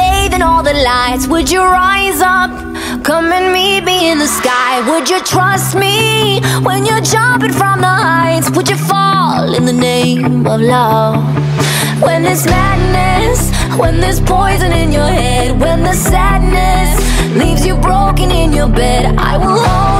bathe in all the lights, would you rise up? Come and meet me in the sky. Would you trust me when you're jumping from the heights? Would you fall in the name of love? When there's madness, when there's poison in your head, when the sadness leaves you broken in your bed, I will hold